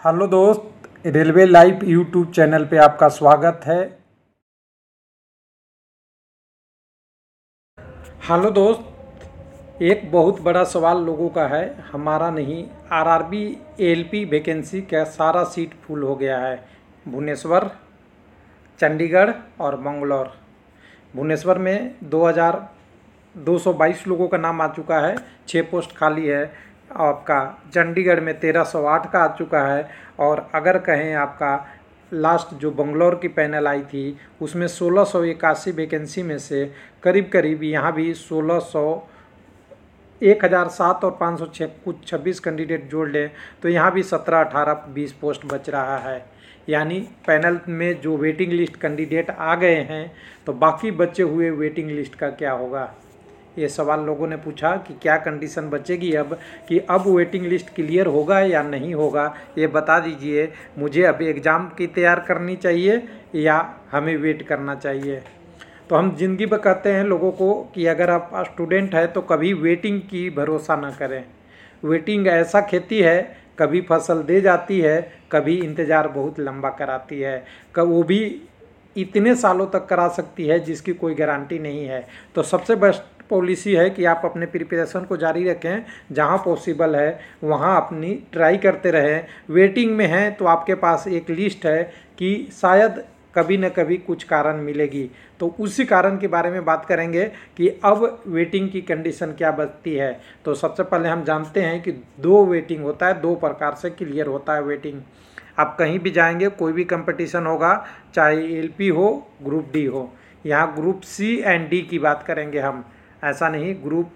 Hello दोस्त, railway live YouTube channel पे आपका स्वागत है। हेलो दोस्त, एक बहुत बड़ा सवाल लोगों का है, हमारा नहीं, आरआरबी, एलपी वैकेंसी का सारा सीट फुल हो गया है। भुवनेश्वर, चंडीगढ़ और मंगलौर। भुवनेश्वर में 2222 लोगों का नाम आ चुका है छः पोस्ट खाली है। आपका चंडीगढ़ में 1308 का आ चुका है और अगर कहें आपका लास्ट जो बंगलौर की पैनल आई थी, उसमें सोलह सौ इक्यासी वैकेंसी में से करीब करीब यहाँ भी सोलह सौ एक हज़ार सात और पाँच सौ छः कुछ छब्बीस कैंडिडेट जोड़ लें तो यहाँ भी सत्रह अठारह बीस पोस्ट बच रहा है। यानी पैनल में जो वेटिंग लिस्ट कैंडिडेट आ गए हैं तो बाकी बचे हुए वेटिंग लिस्ट का क्या होगा? ये सवाल लोगों ने पूछा कि क्या कंडीशन बचेगी अब, कि अब वेटिंग लिस्ट क्लियर होगा या नहीं होगा, ये बता दीजिए। मुझे अभी एग्ज़ाम की तैयार करनी चाहिए या हमें वेट करना चाहिए? तो हम ज़िंदगी में कहते हैं लोगों को कि अगर आप स्टूडेंट है तो कभी वेटिंग की भरोसा ना करें। वेटिंग ऐसा खेती है, कभी फ़सल दे जाती है, कभी इंतज़ार बहुत लंबा कराती है। कब वो भी इतने सालों तक करा सकती है जिसकी कोई गारंटी नहीं है। तो सबसे बेस्ट पॉलिसी है कि आप अपने प्रिपरेशन को जारी रखें, जहाँ पॉसिबल है, वहाँ अपनी ट्राई करते रहें। वेटिंग में हैं तो आपके पास एक लिस्ट है कि शायद कभी न कभी कुछ कारण मिलेगी। तो उसी कारण के बारे में बात करेंगे कि अब वेटिंग की कंडीशन क्या बचती है। तो सबसे पहले हम जानते हैं कि दो वेटिंग होता है, दो प्रकार से क्लियर होता है वेटिंग आप कहीं भी जाएँगे, कोई भी कंपटीशन होगा, चाहे एलपी हो ग्रुप डी हो। यहाँ ग्रुप सी एंड डी की बात करेंगे हम। ऐसा नहीं, ग्रुप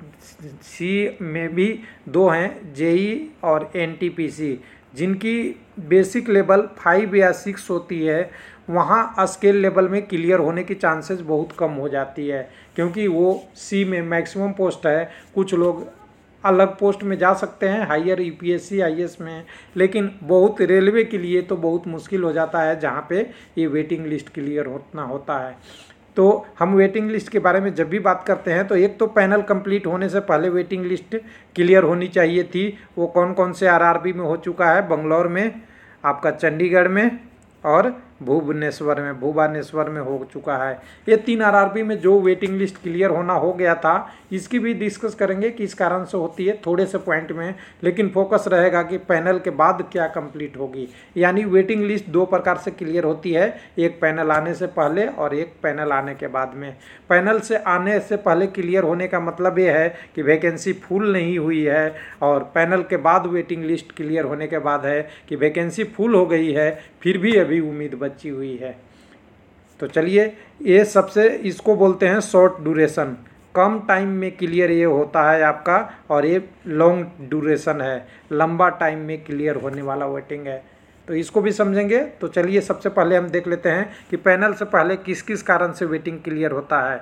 सी में भी दो हैं, जेई और एनटीपीसी जिनकी बेसिक लेवल फाइव या सिक्स होती है, वहाँ स्केल लेवल में क्लियर होने की चांसेस बहुत कम हो जाती है, क्योंकि वो सी में मैक्सिमम पोस्ट है, कुछ लोग अलग पोस्ट में जा सकते हैं, हायर यूपीएससी आईएएस में, लेकिन बहुत रेलवे के लिए तो बहुत मुश्किल हो जाता है, जहाँ पे ये वेटिंग लिस्ट क्लियर होना होता है। तो हम वेटिंग लिस्ट के बारे में जब भी बात करते हैं तो एक तो पैनल कंप्लीट होने से पहले वेटिंग लिस्ट क्लियर होनी चाहिए थी। वो कौन कौन से आरआरबी में हो चुका है? बंगलौर में, आपका चंडीगढ़ में और भुवनेश्वर में भुवनेश्वर में हो चुका है। ये तीन आरआरबी में जो वेटिंग लिस्ट क्लियर होना हो गया था, इसकी भी डिस्कस करेंगे कि इस कारण से होती है, थोड़े से पॉइंट में, लेकिन फोकस रहेगा कि पैनल के बाद क्या कंप्लीट होगी। यानी वेटिंग लिस्ट दो प्रकार से क्लियर होती है, एक पैनल आने से पहले और एक पैनल आने के बाद में। पैनल से आने से पहले क्लियर होने का मतलब ये है कि वैकेंसी फुल नहीं हुई है और पैनल के बाद वेटिंग लिस्ट क्लियर होने के बाद है कि वैकेंसी फुल हो गई है फिर भी अभी उम्मीद बची हुई है। तो चलिए, ये सबसे इसको बोलते हैं शॉर्ट ड्यूरेशन कम टाइम में क्लियर ये होता है आपका और ये लॉन्ग ड्यूरेशन है। लंबा टाइम में क्लियर होने वाला वेटिंग है। तो इसको भी समझेंगे। तो चलिए, सबसे पहले हम देख लेते हैं कि पैनल से पहले किस किस कारण से वेटिंग क्लियर होता है।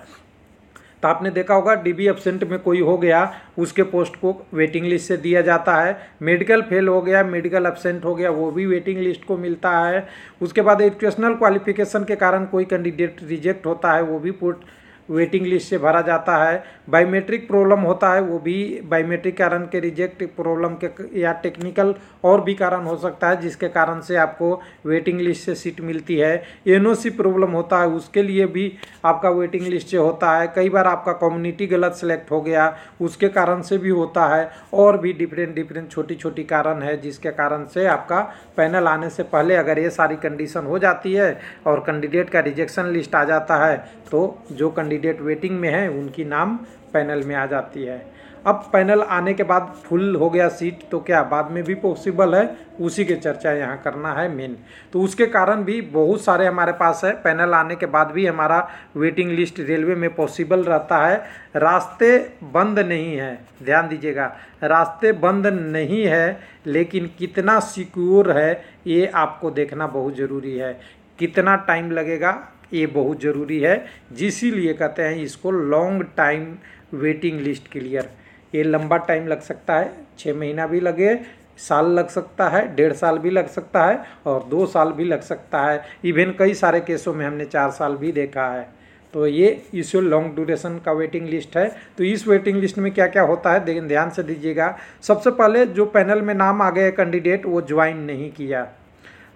तो आपने देखा होगा डीबी एबसेंट में कोई हो गया, उसके पोस्ट को वेटिंग लिस्ट से दिया जाता है। मेडिकल फेल हो गया मेडिकल एबसेंट हो गया, वो भी वेटिंग लिस्ट को मिलता है। उसके बाद एजुकेशनल क्वालिफिकेशन के कारण कोई कैंडिडेट रिजेक्ट होता है, वो भी पोस्ट वेटिंग लिस्ट से भरा जाता है। बायोमेट्रिक प्रॉब्लम होता है, वो भी बायोमेट्रिक कारण के रिजेक्ट प्रॉब्लम के या टेक्निकल और भी कारण हो सकता है, जिसके कारण से आपको वेटिंग लिस्ट से सीट मिलती है। एनओसी प्रॉब्लम होता है, उसके लिए भी आपका वेटिंग लिस्ट से होता है। कई बार आपका कम्युनिटी गलत सेलेक्ट हो गया, उसके कारण से भी होता है, और भी डिफरेंट डिफरेंट छोटी छोटी कारण है, जिसके कारण से आपका पैनल आने से पहले अगर ये सारी कंडीशन हो जाती है और कैंडिडेट का रिजेक्शन लिस्ट आ जाता है तो जो कैंडिडेट वेटिंग में है, उनकी नाम पैनल में आ जाती है। अब पैनल आने के बाद फुल हो गया सीट तो क्या बाद में भी पॉसिबल है? उसी के चर्चा यहाँ करना है मेन तो उसके कारण भी बहुत सारे हमारे पास है। पैनल आने के बाद भी हमारा वेटिंग लिस्ट रेलवे में पॉसिबल रहता है। रास्ते बंद नहीं है। ध्यान दीजिएगा, रास्ते बंद नहीं है, लेकिन कितना सिक्योर है, ये आपको देखना बहुत ज़रूरी है। कितना टाइम लगेगा? ये बहुत ज़रूरी है। जिसीलिए कहते हैं इसको long time waiting list clear ये लंबा टाइम लग सकता है छः महीना भी लगे, साल लग सकता है, डेढ़ साल भी लग सकता है और दो साल भी लग सकता है। इवन कई सारे केसों में हमने चार साल भी देखा है। तो ये इस लॉन्ग ड्यूरेशन का वेटिंग लिस्ट है। तो इस वेटिंग लिस्ट में क्या क्या होता है लेकिन ध्यान से दीजिएगा। सबसे पहले जो पैनल में नाम आ गए कैंडिडेट वो ज्वाइन नहीं किया।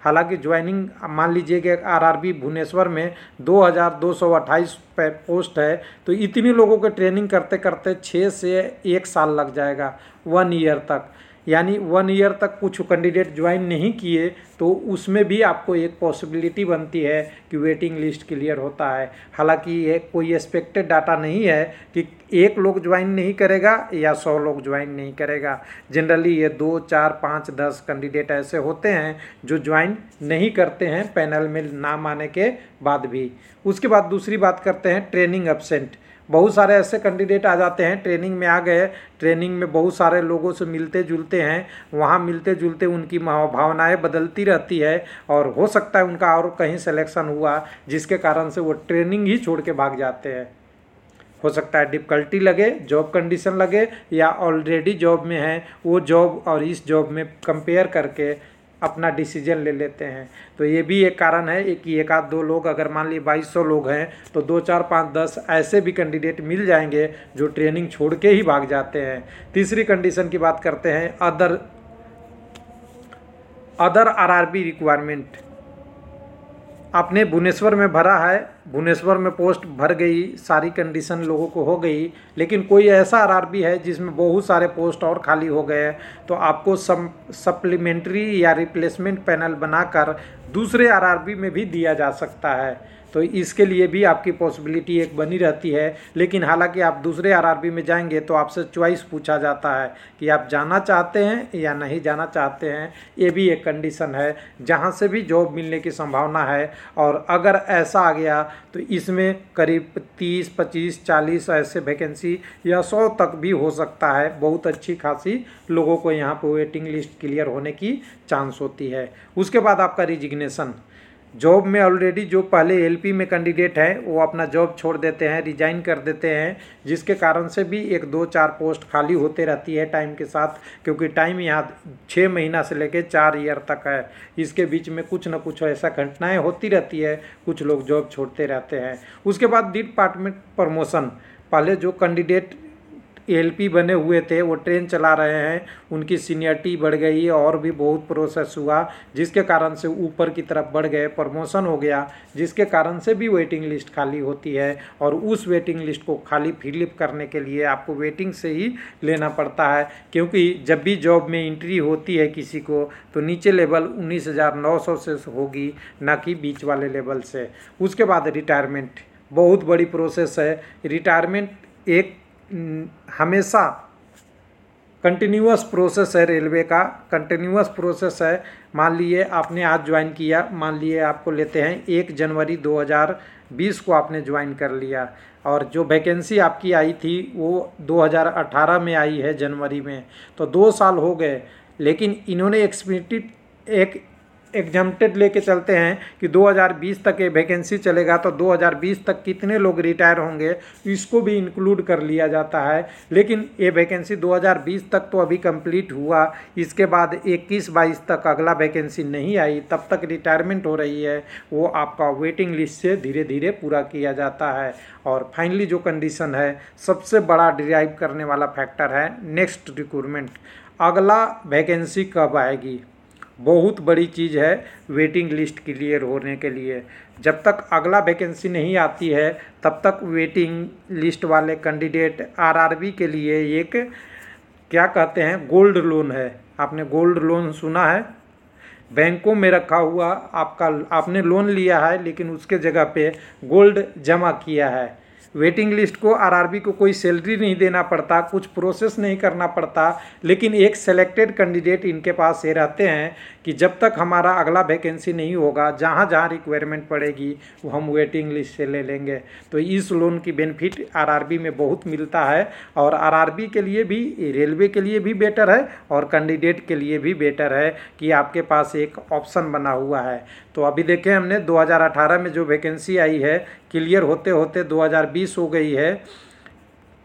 हालाँकि ज्वाइनिंग, मान लीजिए कि आरआरबी भुवनेश्वर में 2228 पे पोस्ट है तो इतनी लोगों के ट्रेनिंग करते करते छः से एक साल लग जाएगा, वन ईयर तक। यानी वन ईयर तक कुछ कैंडिडेट ज्वाइन नहीं किए तो उसमें भी आपको एक पॉसिबिलिटी बनती है कि वेटिंग लिस्ट क्लियर होता है। हालाँकि ये कोई एक्सपेक्टेड डाटा नहीं है कि एक लोग ज्वाइन नहीं करेगा या सौ लोग ज्वाइन नहीं करेगा। जनरली ये दो, चार, पाँच, दस कैंडिडेट ऐसे होते हैं जो ज्वाइन नहीं करते हैं पैनल में नाम आने के बाद भी। उसके बाद दूसरी बात करते हैं ट्रेनिंग एबसेंट बहुत सारे ऐसे कैंडिडेट आ जाते हैं ट्रेनिंग में आ गए ट्रेनिंग में बहुत सारे लोगों से मिलते जुलते हैं, वहाँ मिलते जुलते उनकी भावनाएँ बदलती रहती है और हो सकता है उनका और कहीं सिलेक्शन हुआ, जिसके कारण से वो ट्रेनिंग ही छोड़ के भाग जाते हैं। हो सकता है डिफ़िकल्टी लगे जॉब कंडीशन लगे या ऑलरेडी जॉब में है, वो जॉब और इस जॉब में कंपेयर करके अपना डिसीज़न ले लेते हैं। तो ये भी एक कारण है कि एक आध दो लोग, अगर मान ली बाईस सौ लोग हैं तो दो, चार, पाँच, दस ऐसे भी कैंडिडेट मिल जाएँगे जो ट्रेनिंग छोड़ के ही भाग जाते हैं। तीसरी कंडीशन की बात करते हैं अदर अदर आरआरबी रिक्वायरमेंट आपने भुवनेश्वर में भरा है, भुवनेश्वर में पोस्ट भर गई, सारी कंडीशन लोगों को हो गई, लेकिन कोई ऐसा आरआरबी है जिसमें बहुत सारे पोस्ट और खाली हो गए तो आपको सम सप्लीमेंट्री या रिप्लेसमेंट पैनल बनाकर दूसरे आरआरबी में भी दिया जा सकता है। तो इसके लिए भी आपकी पॉसिबिलिटी एक बनी रहती है। लेकिन हालाँकि आप दूसरे आरआरबी में जाएँगे तो आपसे चॉइस पूछा जाता है कि आप जाना चाहते हैं या नहीं जाना चाहते हैं। ये भी एक कंडीशन है, जहाँ से भी जॉब मिलने की संभावना है। और अगर ऐसा आ गया तो इसमें करीब तीस, पच्चीस, चालीस ऐसे वैकेंसी या सौ तक भी हो सकता है। बहुत अच्छी खासी लोगों को यहाँ पर वेटिंग लिस्ट क्लियर होने की चांस होती है। उसके बाद आपका रिजिग्नेशन जॉब में ऑलरेडी जो पहले एलपी में कैंडिडेट हैं, वो अपना जॉब छोड़ देते हैं रिजाइन कर देते हैं, जिसके कारण से भी एक दो चार पोस्ट खाली होते रहती है टाइम के साथ, क्योंकि टाइम यहाँ छः महीना से लेकर चार ईयर तक है। इसके बीच में कुछ ना कुछ ऐसा घटनाएँ होती रहती है, कुछ लोग जॉब छोड़ते रहते हैं। उसके बाद डिपार्टमेंट प्रमोशन पहले जो कैंडिडेट एलपी बने हुए थे, वो ट्रेन चला रहे हैं, उनकी सीनियरिटी बढ़ गई और भी बहुत प्रोसेस हुआ, जिसके कारण से ऊपर की तरफ़ बढ़ गए प्रमोशन हो गया, जिसके कारण से भी वेटिंग लिस्ट खाली होती है और उस वेटिंग लिस्ट को खाली फिलिप करने के लिए आपको वेटिंग से ही लेना पड़ता है, क्योंकि जब भी जॉब में इंट्री होती है किसी को तो नीचे लेवल उन्नीस हज़ार नौ सौ से होगी, ना कि बीच वाले लेवल से। उसके बाद रिटायरमेंट बहुत बड़ी प्रोसेस है। रिटायरमेंट एक हमेशा कंटिन्यूस प्रोसेस है रेलवे का। कंटिन्यूस प्रोसेस है। मान लिए आपने आज ज्वाइन किया। मान लिए आपको लेते हैं एक जनवरी 2020 को आपने ज्वाइन कर लिया। और जो वैकेंसी आपकी आई थी, वो 2018 में आई है जनवरी में। तो दो साल हो गए। लेकिन इन्होंने एक्सपेक्टेड एक एग्जामटेड लेके चलते हैं कि 2020 तक ये वैकेंसी चलेगा तो 2020 तक कितने लोग रिटायर होंगे, इसको भी इंक्लूड कर लिया जाता है। लेकिन ये वैकेंसी 2020 तक तो अभी कंप्लीट हुआ। इसके बाद 21-22 तक अगला वैकेंसी नहीं आई। तब तक रिटायरमेंट हो रही है। वो आपका वेटिंग लिस्ट से धीरे धीरे पूरा किया जाता है। और फाइनली जो कंडीशन है, सबसे बड़ा डिराइव करने वाला फैक्टर है नेक्स्ट रिक्रूटमेंट अगला वैकेंसी कब आएगी? बहुत बड़ी चीज़ है वेटिंग लिस्ट क्लियर होने के लिए। जब तक अगला वैकेंसी नहीं आती है, तब तक वेटिंग लिस्ट वाले कैंडिडेट आरआरबी के लिए एक, क्या कहते हैं गोल्ड लोन है। आपने गोल्ड लोन सुना है? बैंकों में रखा हुआ आपका, आपने लोन लिया है, लेकिन उसके जगह पे गोल्ड जमा किया है। वेटिंग लिस्ट को आरआरबी को कोई सैलरी नहीं देना पड़ता, कुछ प्रोसेस नहीं करना पड़ता, लेकिन एक सेलेक्टेड कैंडिडेट इनके पास ये रहते हैं कि जब तक हमारा अगला वैकेंसी नहीं होगा जहाँ जहाँ रिक्वायरमेंट पड़ेगी, वो हम वेटिंग लिस्ट से ले लेंगे। तो इस लोन की बेनिफिट आरआरबी में बहुत मिलता है और आरआरबी के लिए भी रेलवे के लिए भी बेटर है और कैंडिडेट के लिए भी बेटर है कि आपके पास एक ऑप्शन बना हुआ है। तो अभी देखें हमने 2018 में जो वैकेंसी आई है क्लियर होते होते 2020 हो गई है।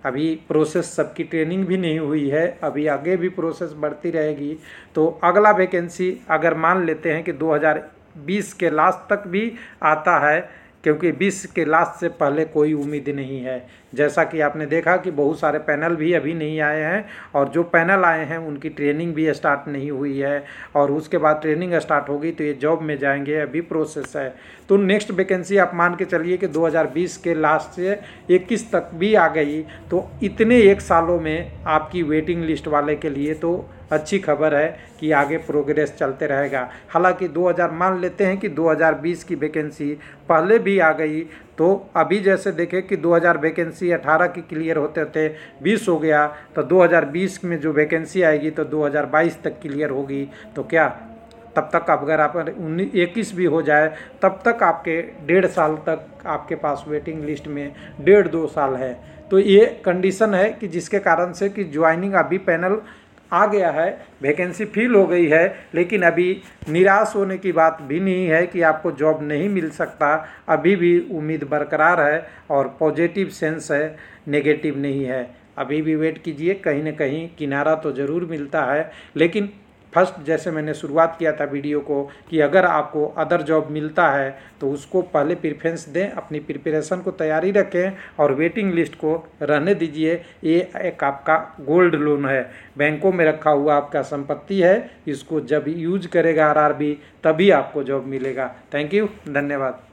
अभी प्रोसेस सबकी ट्रेनिंग भी नहीं हुई है, अभी आगे भी प्रोसेस बढ़ती रहेगी। तो अगला वैकेंसी अगर मान लेते हैं कि 2020 के लास्ट तक भी आता है, क्योंकि बीस के लास्ट से पहले कोई उम्मीद नहीं है। जैसा कि आपने देखा कि बहुत सारे पैनल भी अभी नहीं आए हैं और जो पैनल आए हैं, उनकी ट्रेनिंग भी स्टार्ट नहीं हुई है और उसके बाद ट्रेनिंग स्टार्ट होगी तो ये जॉब में जाएँगे, अभी प्रोसेस है। तो नेक्स्ट वैकेंसी आप मान के चलिए कि 2020 के लास्ट से 21 तक भी आ गई तो इतने एक सालों में आपकी वेटिंग लिस्ट वाले के लिए तो अच्छी खबर है कि आगे प्रोग्रेस चलते रहेगा। हालाँकि 2000 मान लेते हैं कि 2020 की वैकेंसी पहले भी आ गई तो अभी जैसे देखें कि 2000 वैकेंसी 18 की क्लियर होते होते 20 हो गया तो 2020 में जो वैकेंसी आएगी तो 2022 तक क्लियर होगी। तो क्या तब तक अगर आप उन्नीस इक्कीस भी हो जाए, तब तक आपके डेढ़ साल तक आपके पास वेटिंग लिस्ट में डेढ़ दो साल है। तो ये कंडीशन है कि जिसके कारण से कि ज्वाइनिंग अभी पैनल आ गया है वैकेंसी फिल हो गई है, लेकिन अभी निराश होने की बात भी नहीं है कि आपको जॉब नहीं मिल सकता। अभी भी उम्मीद बरकरार है और पॉजिटिव सेंस है नेगेटिव नहीं है। अभी भी वेट कीजिए, कहीं ना कहीं किनारा तो ज़रूर मिलता है, लेकिन फ़र्स्ट जैसे मैंने शुरुआत किया था वीडियो को कि अगर आपको अदर जॉब मिलता है तो उसको पहले प्रिफ्रेंस दें, अपनी प्रिपरेशन को तैयारी रखें और वेटिंग लिस्ट को रहने दीजिए। ये एक आपका गोल्ड लोन है। बैंकों में रखा हुआ आपका संपत्ति है, इसको जब यूज़ करेगा आरआरबी तभी आपको जॉब मिलेगा। थैंक यू धन्यवाद।